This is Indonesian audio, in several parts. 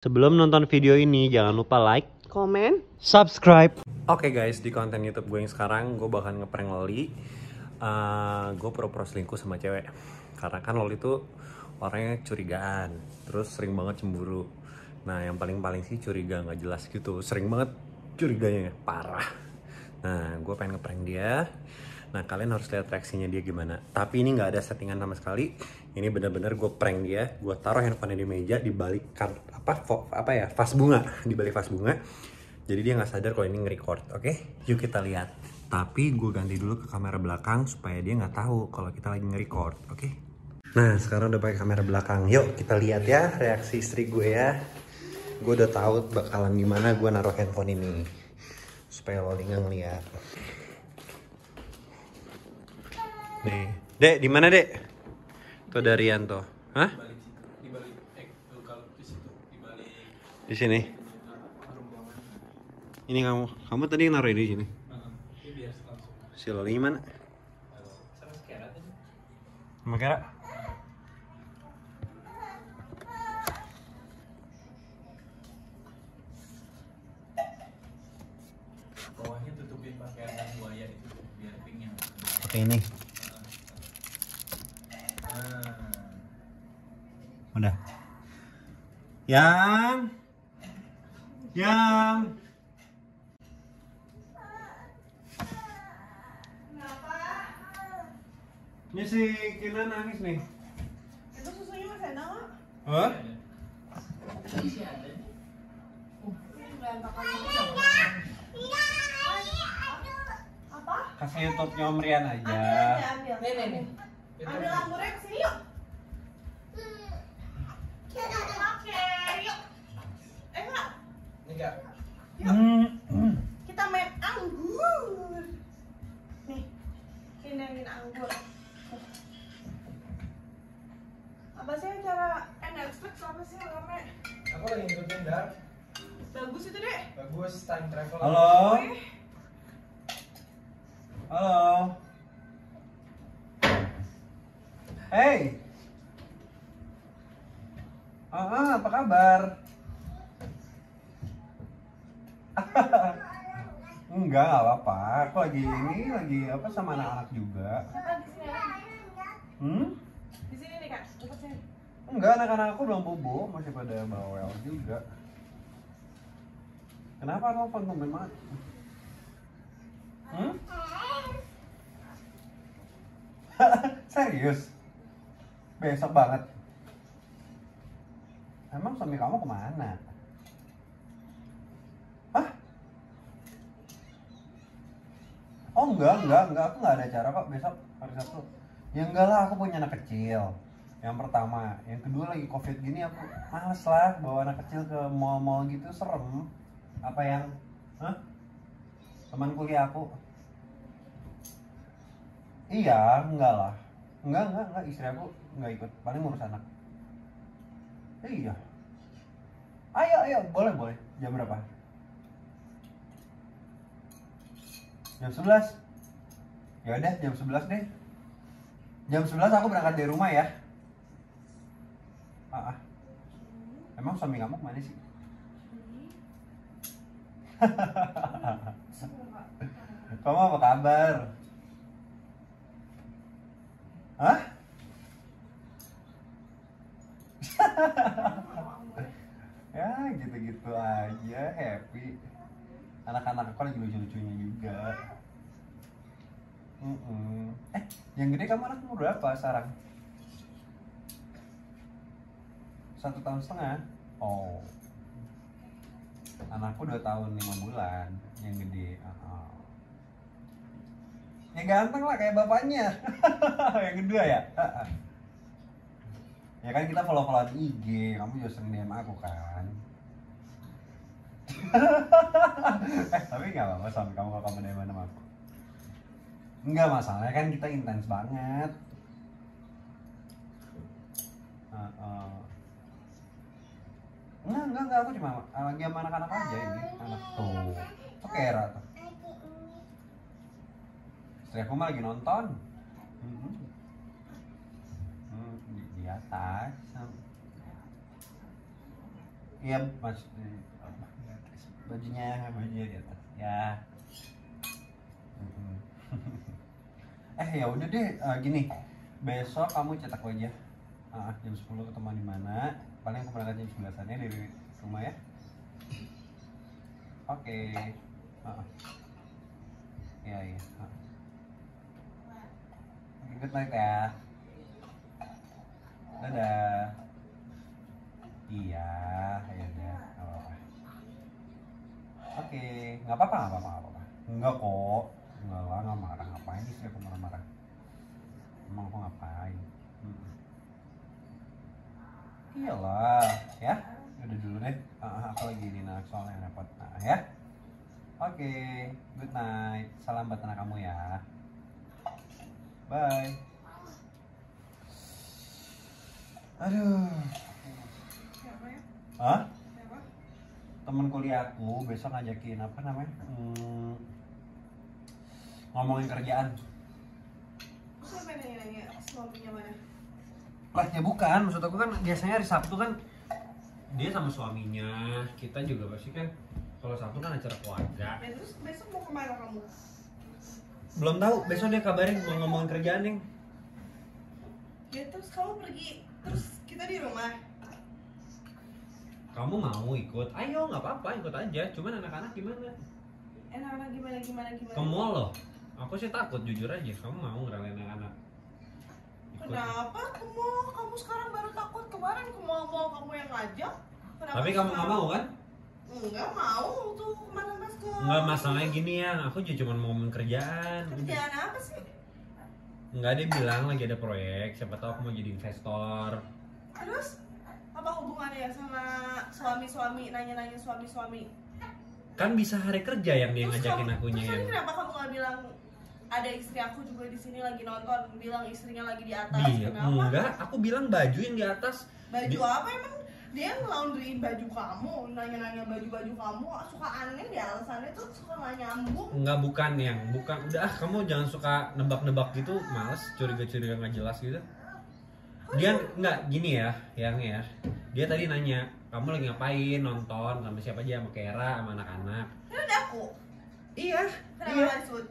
Sebelum nonton video ini, jangan lupa like, komen, subscribe. Oke guys, di konten YouTube gue yang sekarang, gue bakal ngeprank Loli. Uh, gue pura-pura selingkuh sama cewek. Karena kan Loli tuh orangnya curigaan, terus sering banget cemburu. Nah, yang paling-paling sih curiga nggak jelas gitu, sering banget curiganya parah. Nah, gue pengen ngeprank dia. Nah, kalian harus lihat reaksinya dia gimana. Tapi ini nggak ada settingan sama sekali. Ini bener-bener gue prank dia. Gue taruh handphone di meja di balik kar- apa apa ya vas bunga di balik vas bunga. Jadi dia nggak sadar kalau ini nge-record. Oke, yuk kita lihat. Tapi gue ganti dulu ke kamera belakang supaya dia nggak tahu kalau kita lagi nge-record. Oke. Nah, sekarang udah pakai kamera belakang. Yuk kita lihat ya reaksi istri gue ya. Gue udah tahu bakalan gimana gue naruh handphone ini supaya lo nggak ngeliat. Nih, dek di mana dek? Tuh dari Rianto. Hah? Di sini. Ini kamu. Kamu tadi naruh di sini. Si Loli gimana? Sama Kera? bawahnya tutupin pakai anak buaya itu biar pinknya Pakai ini. nah Udah. Yang Yang Ini si Kila nangis nih. itu susunya masih ada nggak? Hah? masih ada Apa? Kasih YouTube-nya Om Rian aja. Ambil ambil. nih nih nih Ambil anggurnya ke sini yuk. Oke, yuk. Eh enggak, enggak Hmm. kita main anggur. Nih, ini main anggur. Apa sih cara Netflix apa sih namanya? aku lagi ngikutin dar Bagus itu deh. bagus time travel Halo. Halo. Hey. Ah, ah, apa kabar? Enggak, nggak apa-apa. Aku lagi ini lagi apa sama anak-anak juga. Hmm? Di sini nih kak, sini. Enggak, anak-anak aku belum bobo, masih pada bawel juga. Kenapa telepon tumben banget? Hmm? Serius? Besok banget? Emang suami kamu ke mana? Hah? Oh enggak, enggak, enggak, aku enggak ada acara kok. Besok hari Sabtu. Ya enggak lah, aku punya anak kecil. Yang pertama, yang kedua lagi covid gini aku males lah bawa anak kecil ke mall-mall gitu, serem. Apa yang, hah? Teman kuliah aku. Iya, enggak lah. Enggak, enggak, enggak, istri aku enggak ikut, paling ngurus anak. Iya. Ayo, ayo, boleh, boleh. Jam berapa? Jam 11 Ya udah, jam 11 deh Jam 11 aku berangkat dari rumah ya ah, ah. Emang suami kamu ke mana sih? Kamu apa kabar? Hah? ya gitu-gitu aja happy anak-anak aku lagi lucu-lucunya juga. Mm-mm. eh yang gede kamu anak umur berapa sekarang? Satu tahun setengah? Oh. Anakku dua tahun lima bulan yang gede. Ah. ya ganteng lah kayak bapaknya. Yang kedua ya? Ah. ya kan kita follow followan IG kamu juga sering DM aku kan eh tapi nggak apa-apa sama kamu kalau kamu DM sama aku Enggak masalahnya kan kita intens banget. Ah. Enggak, enggak, enggak, aku cuma lagi sama anak-anak aja ini Anak tuh, tuh Kera tuh. Istri aku mah lagi nonton. Hmm, di, di atas. Iya, mas. Bajunya, bajunya di atas. Ya. Mm-mm. eh ya udah deh, eh, gini. Besok kamu cetak wajah. Ah, jam 10 ketemu di mana? Paling aku berangkat jam 11 ya dari rumah ya. Oke. Ah. Iya, iya. Ah. Good night ya. Dadah. Iya, ya. Nggak. Oke, nggak apa-apa, nggak apa-apa, nggak apa-apa. Enggak kok, enggak lah, nggak marah. Ngapain sih aku marah-marah? Emang aku ngapain? Mm-mm. Iyalah, ya. Udah dulu deh. Ah, aku lagi di anak soalnya repot. Nah, ya. Oke, good night. Salam buat anak kamu ya. Bye. Aduh. Ya? Hah? Siapa? Temen kuliahku besok ngajakin apa namanya? Hmm, ngomongin kerjaan. Yang nanya-nanya suaminya mana? Lah ya bukan, maksud aku kan biasanya hari Sabtu kan dia sama suaminya, kita juga pasti kan kalau Sabtu kan acara keluarga. Ya terus besok mau ke mana kamu? Belum tahu, besok dia kabarin mau ngomongin kerjaan nih. Ya terus kamu pergi, terus kita di rumah. Kamu mau ikut? Ayo nggak apa-apa ikut aja. Cuman anak-anak gimana? Enak-enak gimana gimana gimana? Ke mall loh. Aku sih takut jujur aja. Kamu mau ngeralain anak-anak? Kenapa ke mall? Kamu sekarang baru takut kemarin ke mall-mall kamu yang ngajak. Kenapa Tapi kamu nggak mau kan? Enggak mau tuh kemarin pas ke. Nggak masalahnya gini ya, aku juga cuma mau kerjaan. Kerjaan apa sih? Nggak dia bilang lagi ada proyek, siapa tahu aku mau jadi investor. Terus apa hubungannya sama suami-suami nanya-nanya suami-suami? Kan bisa hari kerja yang dia Terus ngajakin kamu- akunya Terus tadi kenapa kamu nggak bilang ada istri aku juga di sini lagi nonton, bilang istrinya lagi di atas. dia Kenapa? enggak, aku bilang baju yang di atas. Baju Di- apa emang? Dia ngelaundryin baju kamu, nanya-nanya baju-baju kamu, suka aneh di alasannya tuh suka nggak nyambung. Enggak bukan yang, bukan udah ah, kamu jangan suka nebak-nebak gitu, males curiga-curiga nggak jelas gitu. Dia enggak gini ya, yang ya. Dia tadi nanya, kamu lagi ngapain nonton sama siapa aja sama Kera sama anak-anak. Kan ada aku, Iya, kenapa iya. nggak disebut?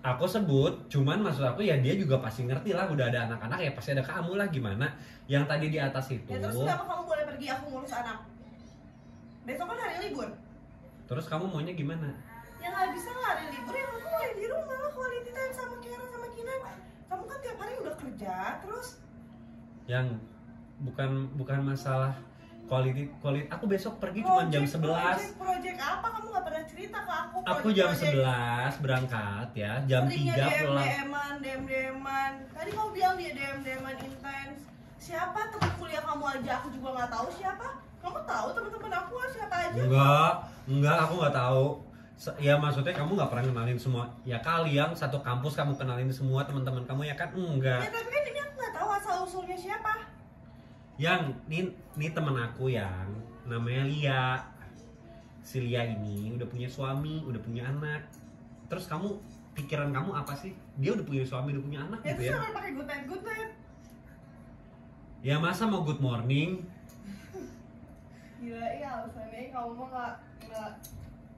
Aku sebut, cuman maksud aku ya dia juga pasti ngerti lah udah ada anak-anak ya pasti ada kamu lah gimana. Yang tadi di atas itu. Ya terus kenapa kamu boleh pergi aku ngurus anak? Besok kan hari libur. Terus kamu maunya gimana? yang nggak bisa lah hari libur ya kamu main di rumah lah quality time sama Kira sama Kinan kamu kan tiap hari terus Yang bukan bukan masalah quality quality. Aku besok pergi cuma jam 11. project, project apa kamu nggak pernah cerita ke aku Aku project- jam project. 11 berangkat ya, jam Seringnya 3 DM, pulang. DM-an, DM DM-an. Tadi kamu bilang dia DM DM-an intens. Siapa teman kuliah kamu aja aku juga nggak tahu siapa. Kamu tahu teman-teman aku siapa aja? Enggak, enggak aku nggak tahu. Ya maksudnya kamu nggak pernah kenalin semua. Ya kali yang satu kampus kamu kenalin semua teman-teman kamu ya kan? Enggak. Ya tapi kan ini aku nggak tahu usulnya siapa. Yang ini ini temen aku yang namanya Lia. Si Lia ini udah punya suami, udah punya anak. Terus kamu pikiran kamu apa sih? Dia udah punya suami, udah punya anak Ya gitu ya. sampai pakai good night good night. Ya masa mau good morning? Gila ya alasannya kamu mah nggak nggak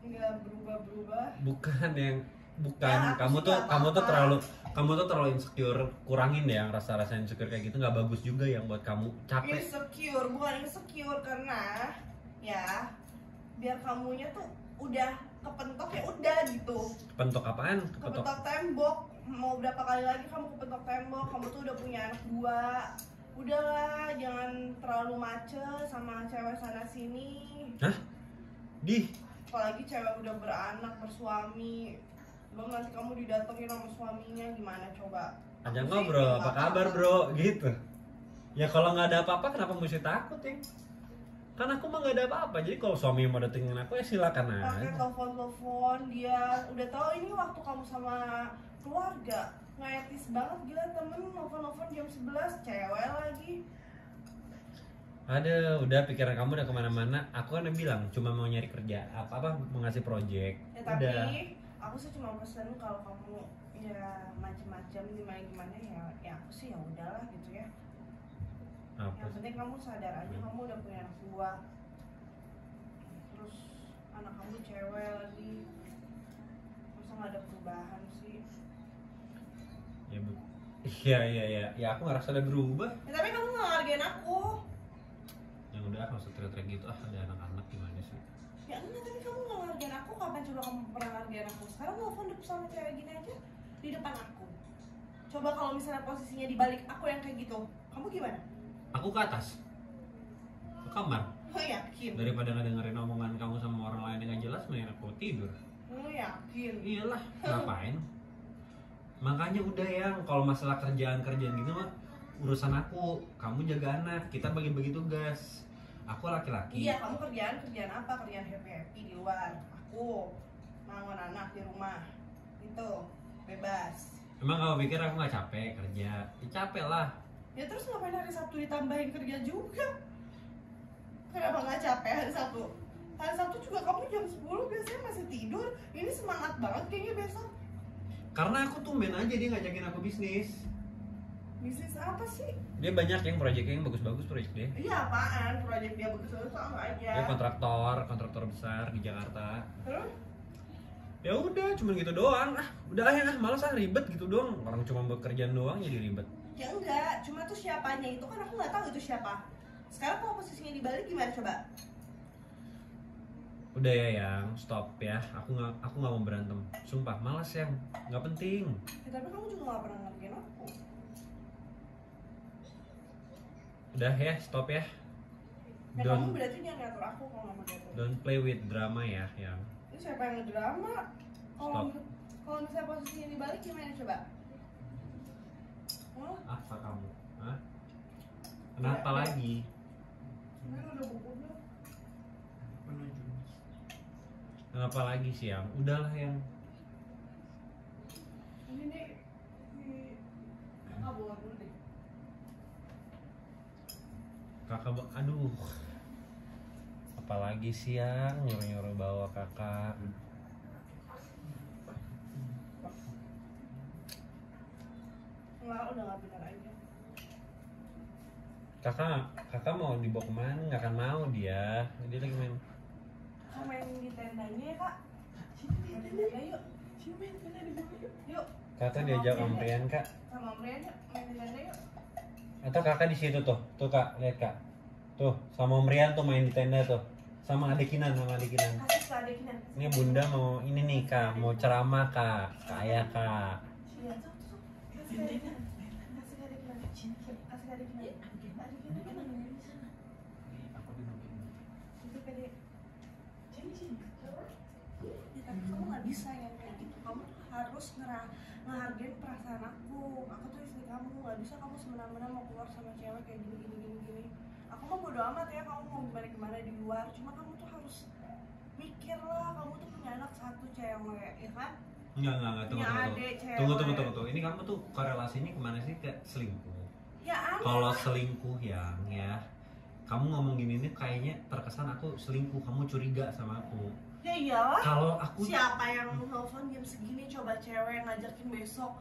nggak berubah berubah. Bukan yang bukan Ya, kamu tuh kamu tuh terlalu kamu tuh terlalu insecure kurangin deh yang rasa-rasa insecure kayak gitu nggak bagus juga yang buat kamu capek. Insecure bukan insecure karena ya biar kamunya tuh udah kepentok ya udah gitu. pentok apaan? Kepentok Kepentok tembok mau berapa kali lagi kamu kepentok tembok kamu tuh udah punya anak dua. Udahlah jangan terlalu macet sama cewek sana sini. Di? Apalagi cewek udah beranak bersuami belum nanti kamu didatengin sama suaminya gimana coba? Ajak ngobrol apa kabar bro? Gitu. Ya kalau nggak ada apa-apa kenapa mesti takut ya? Kan aku mah nggak ada apa-apa. Jadi kalau suami mau datengin aku ya silakan pakai aja. telepon telepon dia udah tahu ini waktu kamu sama keluarga. Nggak etis banget gila temen nelfon nelfon jam 11 cewek lagi. Ada udah pikiran kamu udah ke mana-mana. Aku kan udah bilang cuma mau nyari kerja apa apa mau ngasih project. Ya tapi udah aku sih cuma pesen kalau kamu ya macem-macem gimana gimana ya ya aku sih ya udahlah gitu ya Apa? yang penting kamu sadar aja Hmm. kamu udah punya anak dua terus anak kamu cewek lagi masa nggak ada perubahan sih Ya bu. Iya iya iya. Ya aku ngerasa ada berubah. ya, tapi kamu nggak ngargain aku Yang udah aku usah teriak-teriak gitu. Ah ada anak-anak gimana sih? Ya enggak tapi kamu nggak ngargain aku kapan coba kamu pernah ngargain aku sekarang nelfon sama cewek gini aja di depan aku coba kalau misalnya posisinya dibalik aku yang kayak gitu kamu gimana Aku ke atas. Ke kamar. lo yakin Daripada ngedengerin omongan kamu sama orang lain yang gak jelas, mending aku tidur. lo yakin Iyalah, ngapain? Makanya udah yang kalau masalah kerjaan-kerjaan gitu mah urusan aku, kamu jaga anak, kita bagi-bagi tugas. Aku laki-laki. Iya, kamu kerjaan kerjaan apa? Kerjaan happy happy di luar. Aku mangon anak di rumah. Itu bebas. Emang kamu pikir aku nggak capek kerja? Ya, capek lah. Ya terus ngapain hari Sabtu ditambahin kerja juga? Kenapa nggak capek hari Sabtu? Hari Sabtu juga kamu jam 10 biasanya masih tidur. Ini semangat banget kayaknya besok. Karena aku tuh main aja dia ngajakin aku bisnis. Bisnis apa sih? Dia banyak yang proyeknya yang bagus-bagus proyek dia. Iya apaan? Proyek dia bagus-bagus sama aja. Dia kontraktor, kontraktor besar di Jakarta. Terus? Ya udah, cuma gitu doang. Ah, udah ah ya, ah, malas ah ribet gitu doang. Orang cuma bekerjaan doang jadi ribet. Ya enggak, cuma tuh siapanya itu kan aku nggak tahu itu siapa. Sekarang kalau posisinya dibalik gimana coba? Udah ya yang stop ya. Aku nggak aku nggak mau berantem. Sumpah malas yang nggak penting. Ya, tapi kamu juga gak pernah ngertiin aku. Udah ya stop ya. Kamu Don't berarti jangan ngatur aku kalau nggak mau ngatur. don't play with drama ya yang. Ini siapa yang ngedrama? Kalau Stop. kalau misalnya posisinya dibalik gimana coba? Oh, Apa kamu? Hah? Kenapa Ya, lagi? ini udah. Kenapa lagi sih yang? Udahlah yang. Ini nih, di kakak bawa dulu deh. Kakak, aduh. Apalagi sih yang nyuruh-nyuruh bawa kakak. Enggak, udah nggak benar aja. Kakak, kakak mau dibawa ke mana? Nggak akan mau dia. Dia lagi main. Kamu main di tendanya ya kak? Main di tenda yuk. Yuk, Kakak diajak Om Rian kak. sama Om Rian yuk, main di tenda yuk. Atau kakak di situ tuh, tuh kak, lihat kak. Tuh, sama Om Rian tuh main di tenda tuh. Sama adik Kinan, sama adik Kinan. Kasih ke adiknya. Ini bunda mau ini nih kak, mau ceramah kak, ke ayah kak. Iya, kan di sana. Ini aku dudukin. Itu pede. Ya, tapi kamu nggak bisa yang kayak gitu. Kamu tuh harus ngera ngehargain perasaan aku. Aku tuh kamu. Nggak bisa kamu semena-mena mau keluar sama cewek kayak gini gini gini gini. Aku mah bodo amat ya kamu mau gimana gimana di luar. Cuma kamu tuh harus mikir lah. Kamu tuh punya anak satu cewek, ya kan? Enggak, enggak, enggak, tunggu, tunggu, tunggu, tunggu, tunggu, tunggu, tunggu. Ini kamu tuh korelasinya ke mana sih ke selingkuh? Ya aneh. Kalau selingkuh yang ya, kamu ngomong gini nih kayaknya terkesan aku selingkuh, kamu curiga sama aku. Ya iyalah. Kalau aku Siapa yang nelfon jam segini coba cewek ngajakin besok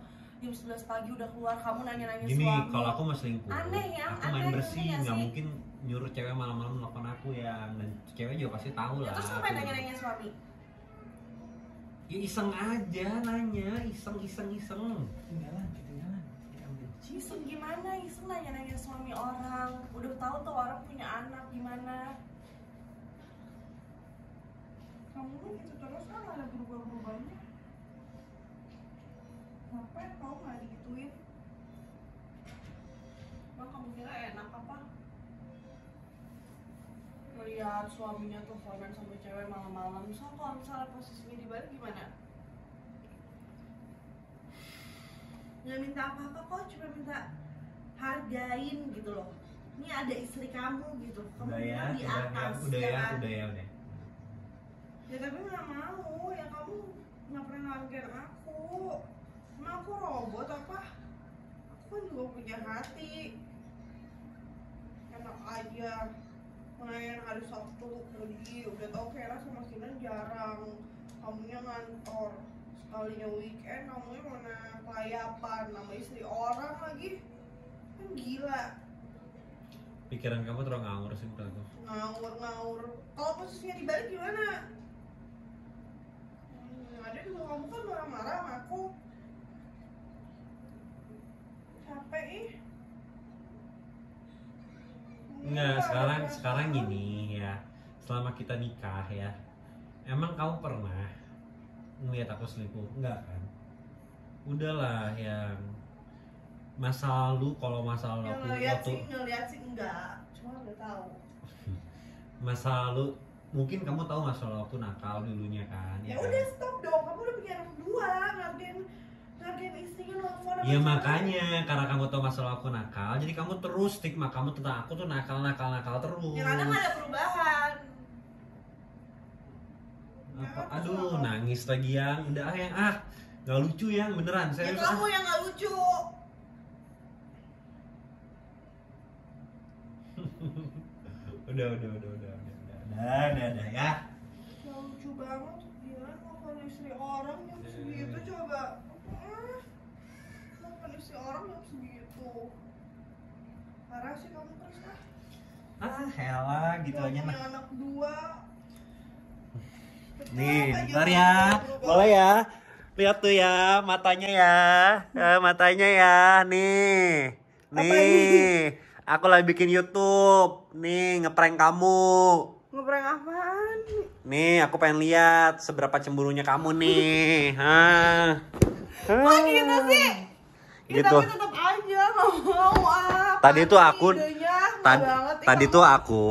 jam 11 pagi udah keluar kamu nanya-nanya gini, suami. kalau aku mau selingkuh, Aneh ya, aku main aneh, bersih, nggak mungkin nyuruh cewek malam-malam nelfon aku ya, dan cewek juga pasti tahu ya lah. terus ngapain nanya-nanya suami? Ya iseng aja nanya, iseng, iseng, iseng. Ketinggalan. Diambil. iseng gimana? Iseng nanya-nanya suami orang. Udah tahu tuh orang punya anak gimana? Kamu gitu terus kan nggak ada berubah-berubahnya ngapain kamu nggak digituin Emang kamu kira enak apa? Melihat suaminya tuh komen sama cewek malam-malam So kalau misalnya posisinya dibalik gimana? Nggak minta apa-apa kok, cuma minta hargain gitu loh Ini ada istri kamu gitu Kamu Udah ya, di udah ya, atas udah ya, kan? udah ya, udah. Ya tapi nggak mau, ya kamu nggak pernah hargain aku Emang aku robot apa? Aku kan juga punya hati. Enak aja. Main hari Sabtu pergi, udah tau Kera sama Sinan jarang. Kamunya ngantor. Sekalinya weekend, kamunya mana? Kelayapan Nama istri orang lagi. Kan gila. Pikiran kamu terlalu ngawur sih menurut aku. ngawur ngawur. Kalau posisinya dibalik gimana? Hmm, ada juga kamu kan marah-marah sama aku capek ih Enggak, sekarang sekarang gini ya. Selama kita nikah ya. Emang kamu pernah ngeliat aku selingkuh? Enggak kan? Udahlah yang masa lalu kalau masa lalu aku ngeliat waktu sih ngeliat sih enggak cuma udah tahu masa lalu mungkin kamu tahu masa lalu aku nakal dulunya kan ya kan? udah stop dong kamu udah punya anak dua ngargain Ya makanya. Karena kamu tahu masa lalu aku nakal, jadi kamu terus stigma kamu tentang aku tuh nakal nakal nakal terus. yang ada nggak ada perubahan. Apa? Aduh nangis lagi yang. Udah ah yang. Ah nggak lucu yang. Beneran ya serius kamu ah. yang nggak lucu. Udah udah udah udah udah udah udah udah, udah ya. Nggak lucu banget. Gila nelfon istri orang jam segitu coba istri orang jam segitu parah sih kamu terus ah Ah helah gitu aja nah. anak dua Nih, bentar ya. Boleh ya? Lihat tuh ya, matanya ya. Eh, matanya ya. Nih. Nih. Aku lagi bikin YouTube. Nih, ngeprank kamu. ngeprank apaan Nih, aku pengen lihat seberapa cemburunya kamu nih. Hah. Kok gitu sih? Ya, Gitu. tapi tetap aja nggak mau ah. Tadi tuh sih aku idenya? Tad- banget. Tadi tuh aku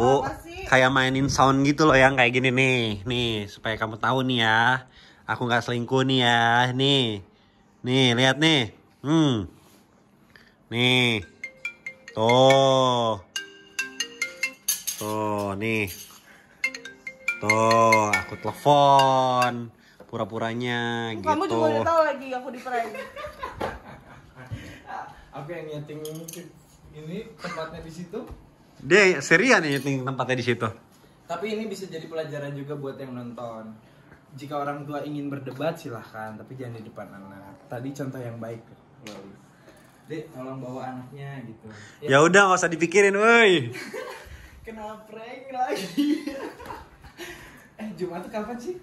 kayak mainin sound gitu loh yang kayak gini nih. Nih, supaya kamu tahu nih ya. Aku nggak selingkuh nih ya. Nih. Nih, lihat nih. Hmm. Nih. Tuh. Tuh, nih. Tuh, aku telepon. Pura-puranya gitu. Kamu juga udah tahu lagi aku di prank. Aku yang nyeting ini tempatnya di situ. Dia serian nih tempatnya di situ. Tapi ini bisa jadi pelajaran juga buat yang nonton. Jika orang tua ingin berdebat silahkan, tapi jangan di depan anak. Tadi contoh yang baik. Dek, tolong bawa anaknya gitu. Ya udah nggak usah dipikirin, woi. Kena prank lagi. eh, Jumat tuh kapan sih?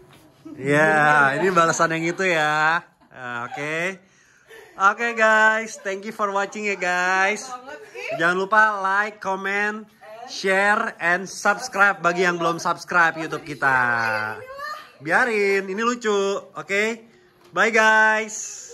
Ya, ini balasan yang itu ya. Ah, Oke. Oke guys, thank you for watching ya guys. Jangan lupa like, comment, share, and subscribe bagi yang belum subscribe YouTube kita. Biarin, ini lucu. Oke. Bye guys.